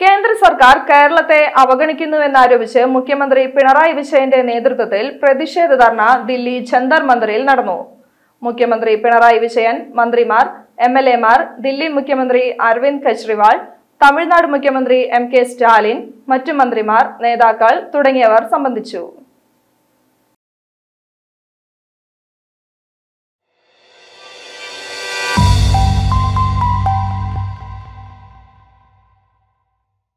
കേന്ദ്ര സർക്കാർ കേരളത്തെ അവഗണിക്കുന്നുവെന്നാരോപിച്ച് മുഖ്യമന്ത്രി പിണറായി വിജയന്റെ നേതൃത്വത്തിൽ പ്രതിഷേധ ധർണ ദില്ലി ജന്തർ മന്ദിറിൽ നടന്നു. മുഖ്യമന്ത്രി പിണറായി വിജയൻ മന്ത്രിമാർ എം എൽ എമാർ ദില്ലി മുഖ്യമന്ത്രി അരവിന്ദ് കെജ്രിവാൾ തമിഴ്നാട് മുഖ്യമന്ത്രി എം കെ സ്റ്റാലിൻ മറ്റു മന്ത്രിമാർ നേതാക്കൾ തുടങ്ങിയവർ സംബന്ധിച്ചു.